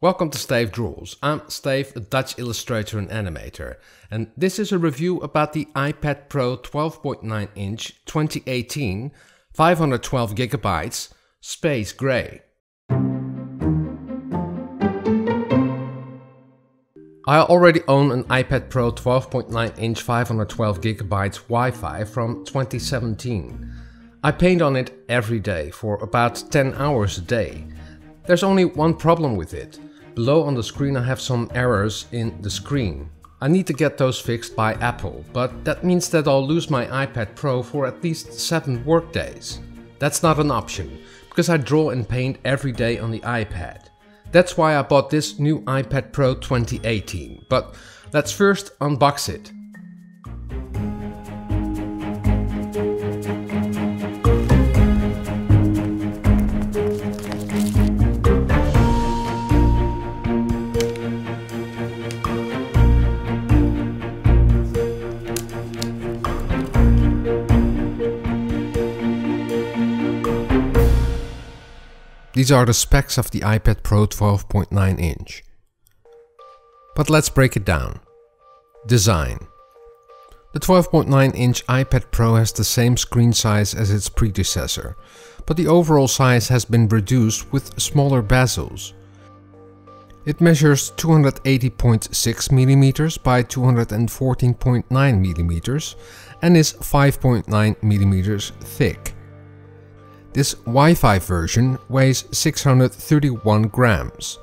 Welcome to Stayf Draws. I'm Stayf, a Dutch illustrator and animator, and this is a review about the iPad Pro 12.9 inch 2018 512 gigabytes Space Gray. I already own an iPad Pro 12.9 inch 512 gigabytes Wi-Fi from 2017. I paint on it every day for about 10 hours a day. There's only one problem with it. Below on the screen I have some errors in the screen. I need to get those fixed by Apple, but that means that I'll lose my iPad Pro for at least 7 workdays. That's not an option, because I draw and paint every day on the iPad. That's why I bought this new iPad Pro 2018, but let's first unbox it. These are the specs of the iPad Pro 12.9 inch. But let's break it down. Design. The 12.9 inch iPad Pro has the same screen size as its predecessor, but the overall size has been reduced with smaller bezels. It measures 280.6mm by 214.9mm and is 5.9mm thick. This Wi-Fi version weighs 631 grams.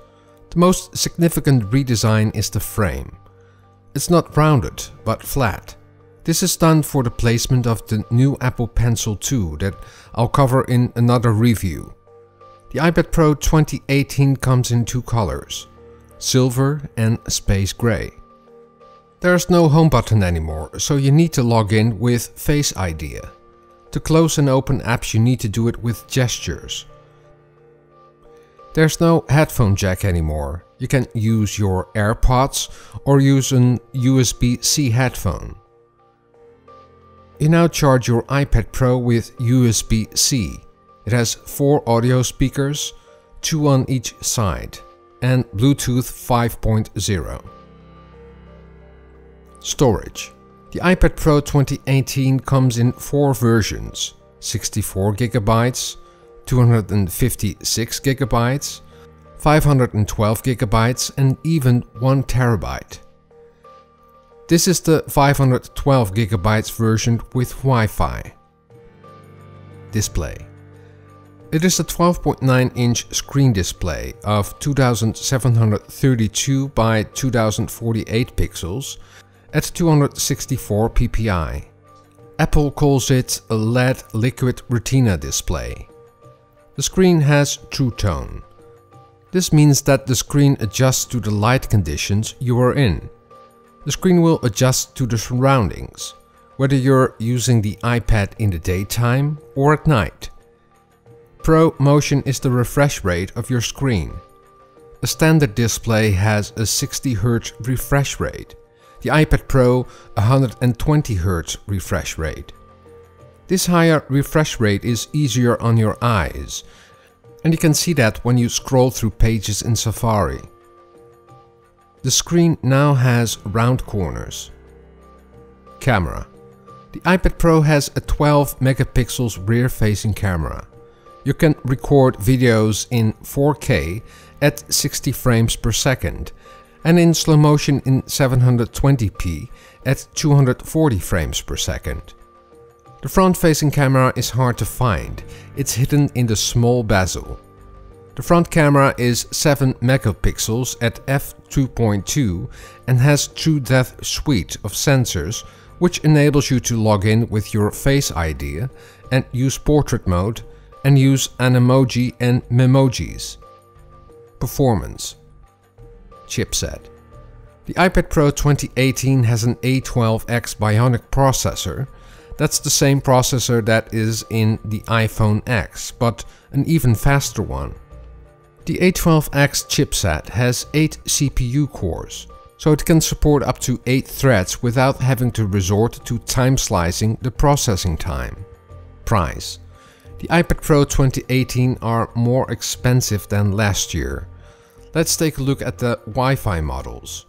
The most significant redesign is the frame. It's not rounded, but flat. This is done for the placement of the new Apple Pencil 2 that I'll cover in another review. The iPad Pro 2018 comes in two colors, silver and space gray. There's no home button anymore, so you need to log in with Face ID. To close and open apps you need to do it with gestures. There's no headphone jack anymore. You can use your AirPods or use an USB-C headphone. You now charge your iPad Pro with USB-C. It has four audio speakers, two on each side, and Bluetooth 5.0. Storage the iPad Pro 2018 comes in four versions 64GB, 256GB, 512GB, and even 1TB. This is the 512GB version with Wi-Fi. Display. It is a 12.9 inch screen display of 2732 by 2048 pixels at 264 ppi. Apple calls it a LED liquid retina display. The screen has True Tone. This means that the screen adjusts to the light conditions you are in. The screen will adjust to the surroundings, whether you're using the iPad in the daytime or at night. ProMotion is the refresh rate of your screen. A standard display has a 60Hz refresh rate the iPad Pro 120Hz refresh rate. This higher refresh rate is easier on your eyes, and you can see that when you scroll through pages in Safari. The screen now has round corners. Camera. The iPad Pro has a 12 megapixels rear-facing camera. You can record videos in 4K at 60 frames per second and in slow motion in 720p at 240 frames per second. The front-facing camera is hard to find, it's hidden in the small bezel. The front camera is 7 megapixels at f2.2 and has True Depth suite of sensors which enables you to log in with your Face ID and use portrait mode and use Animoji and Memojis. Performance chipset. The iPad Pro 2018 has an A12X Bionic processor. That's the same processor that is in the iPhone X, but an even faster one. The A12X chipset has 8 CPU cores, so it can support up to 8 threads without having to resort to time slicing the processing time. Price The iPad Pro 2018 are more expensive than last year. Let's take a look at the Wi-Fi models.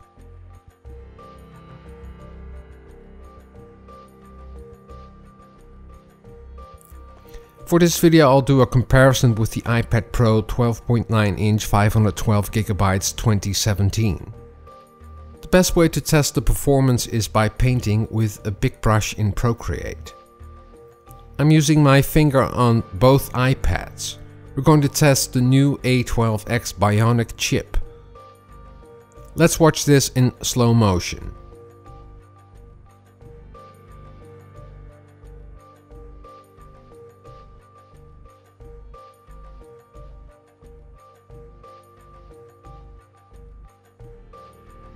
For this video I'll do a comparison with the iPad Pro 12.9 inch 512GB 2017. The best way to test the performance is by painting with a big brush in Procreate. I'm using my finger on both iPads. We're going to test the new A12X Bionic chip. Let's watch this in slow motion.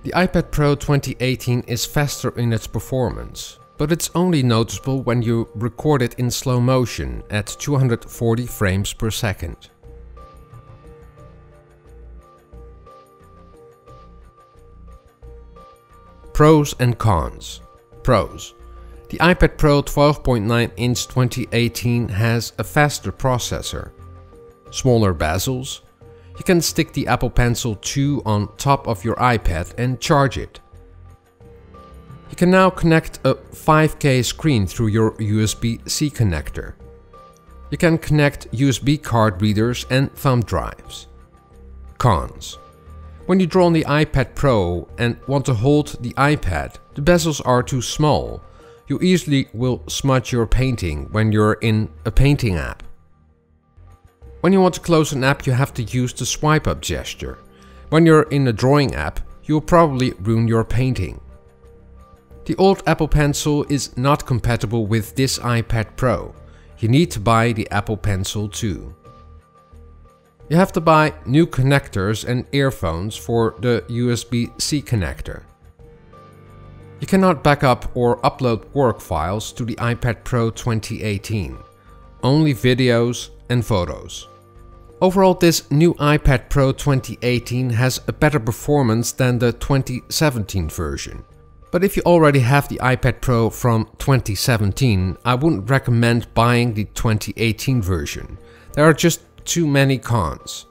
The iPad Pro 2018 is faster in its performance, but it's only noticeable when you record it in slow motion at 240 frames per second. Pros and cons. Pros. The iPad Pro 12.9 inch 2018 has a faster processor, smaller bezels, you can stick the Apple Pencil 2 on top of your iPad and charge it. You can now connect a 5K screen through your USB-C connector. You can connect USB card readers and thumb drives. Cons. When you draw on the iPad Pro and want to hold the iPad, the bezels are too small. You easily will smudge your painting when you're in a painting app. When you want to close an app you have to use the swipe up gesture. When you're in a drawing app, you'll probably ruin your painting. The old Apple Pencil is not compatible with this iPad Pro. You need to buy the Apple Pencil 2. You have to buy new connectors and earphones for the USB-C connector. You cannot backup or upload work files to the iPad Pro 2018. Only videos and photos. Overall this new iPad Pro 2018 has a better performance than the 2017 version. But if you already have the iPad Pro from 2017, I wouldn't recommend buying the 2018 version. There are just too many cons.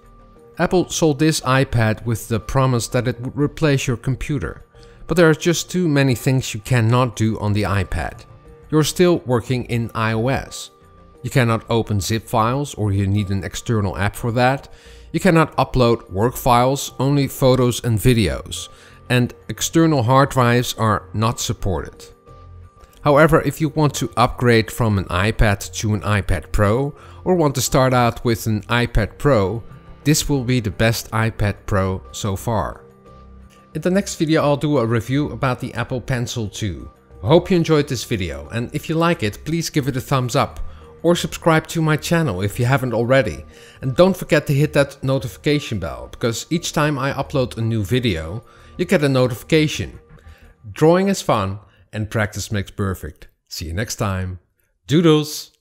Apple sold this iPad with the promise that it would replace your computer. But there are just too many things you cannot do on the iPad. You're still working in iOS. You cannot open zip files or you need an external app for that. You cannot upload work files, only photos and videos. And external hard drives are not supported. However, if you want to upgrade from an iPad to an iPad Pro or want to start out with an iPad Pro, this will be the best iPad Pro so far. In the next video I'll do a review about the Apple Pencil 2. I hope you enjoyed this video and if you like it please give it a thumbs up or subscribe to my channel if you haven't already. And don't forget to hit that notification bell, because each time I upload a new video, you get a notification. Drawing is fun and practice makes perfect. See you next time. Doodles!